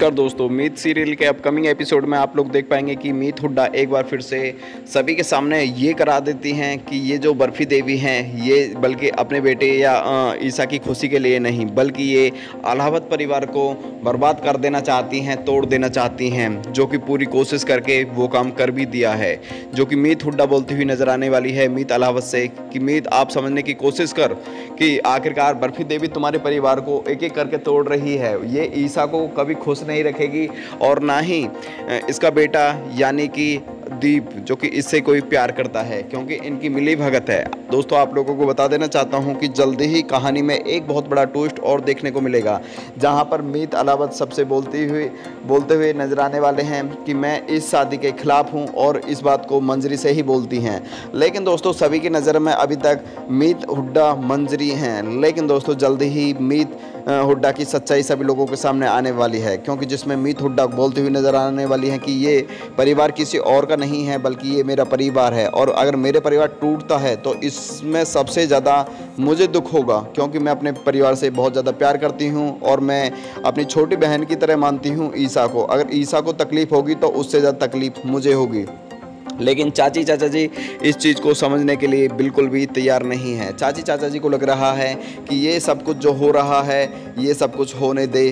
नमस्कार दोस्तों, मीत सीरियल के अपकमिंग एपिसोड में आप लोग देख पाएँगे कि मीत हुड्डा एक बार फिर से सभी के सामने ये करा देती हैं कि ये जो बर्फ़ी देवी हैं, ये बल्कि अपने बेटे या ईसा की खुशी के लिए नहीं, बल्कि ये अलावत परिवार को बर्बाद कर देना चाहती हैं, तोड़ देना चाहती हैं, जो कि पूरी कोशिश करके वो काम कर भी दिया है। जो कि मीत हुड्डा बोलती हुई नज़र आने वाली है मीत अलावत से कि, मीत, आप समझने की कोशिश कर कि आखिरकार बर्फ़ी देवी तुम्हारे परिवार को एक एक करके तोड़ रही है। ये ईसा को कभी खुश नहीं रखेगी और ना ही इसका बेटा यानी कि दीप जो कि इससे कोई प्यार करता है, क्योंकि इनकी मिली भगत है। दोस्तों, आप लोगों को बता देना चाहता हूँ कि जल्दी ही कहानी में एक बहुत बड़ा ट्विस्ट और देखने को मिलेगा, जहाँ पर मीत अलावत सबसे बोलती हुई, बोलते हुए नज़र आने वाले हैं कि मैं इस शादी के खिलाफ हूँ और इस बात को मंजरी से ही बोलती हैं। लेकिन दोस्तों, सभी की नज़र में अभी तक मीत, हुड्डा, मंजरी हैं। लेकिन दोस्तों, जल्दी ही मीत हुड्डा की सच्चाई सभी लोगों के सामने आने वाली है, क्योंकि जिसमें मीत, हुड्डा बोलती हुई नज़र आने वाली है कि ये परिवार किसी और का नहीं है, बल्कि ये मेरा परिवार है। और अगर मेरे परिवार टूटता है तो इसमें सबसे ज़्यादा मुझे दुख होगा, क्योंकि मैं अपने परिवार से बहुत ज़्यादा प्यार करती हूँ और मैं अपनी छोटी बहन की तरह मानती हूँ ईसा को। अगर ईसा को तकलीफ़ होगी तो उससे ज़्यादा तकलीफ़ मुझे होगी। लेकिन चाची चाचा जी इस चीज़ को समझने के लिए बिल्कुल भी तैयार नहीं है। चाची चाचा जी को लग रहा है कि ये सब कुछ जो हो रहा है ये सब कुछ होने दे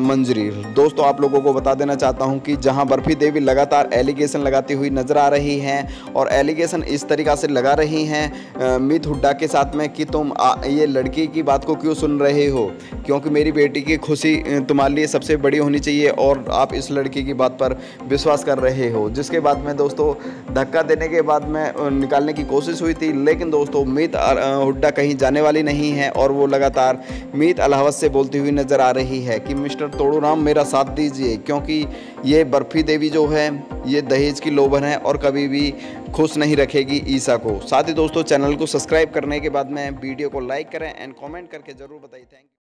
मंजूरी। दोस्तों आप लोगों को बता देना चाहता हूँ कि जहाँ बर्फ़ी देवी लगातार एलिगेशन लगाती हुई नज़र आ रही हैं और एलिगेशन इस तरीक़ा से लगा रही हैं मित हुड्डा के साथ में कि तुम आ, ये लड़की की बात को क्यों सुन रहे हो? क्योंकि मेरी बेटी की खुशी तुम्हारे लिए सबसे बड़ी होनी चाहिए और आप इस लड़की की बात पर विश्वास कर रहे हो। जिसके बाद में दोस्तों धक्का देने के बाद में निकालने की कोशिश हुई थी, लेकिन दोस्तों, मीत हुड्डा कहीं जाने वाली नहीं है और वो लगातार मीत अलावत से बोलती हुई नज़र आ रही है कि, मिस्टर तोड़ूराम, मेरा साथ दीजिए, क्योंकि ये बर्फ़ी देवी जो है, ये दहेज की लोभन है और कभी भी खुश नहीं रखेगी ईसा को। साथ ही दोस्तों, चैनल को सब्सक्राइब करने के बाद में वीडियो को लाइक करें एंड कमेंट करके ज़रूर बताइए। थैंक